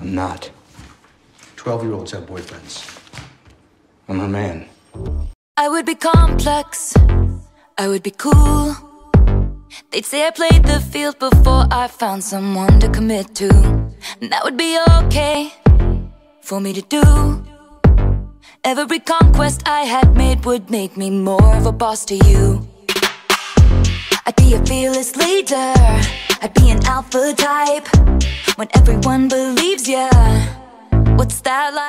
I'm not. 12 year olds have boyfriends. I'm a man. I would be complex, I would be cool. They'd say I played the field before I found someone to commit to. And that would be okay for me to do. Every conquest I had made would make me more of a boss to you. I'd be a fearless leader, I'd be an alpha type. When everyone believes ya, what's that like?